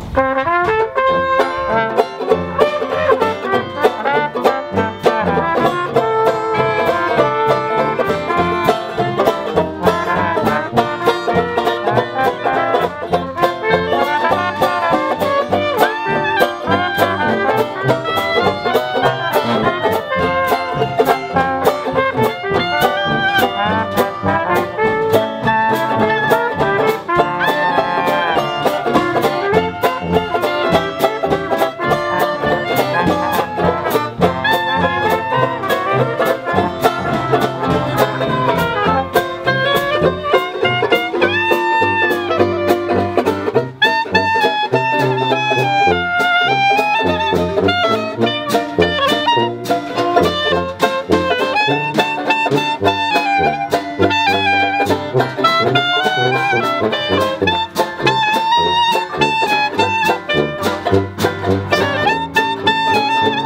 four, Thank